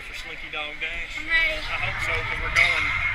ready for Slinky Dog Dash? I'm ready. I hope so, because we're going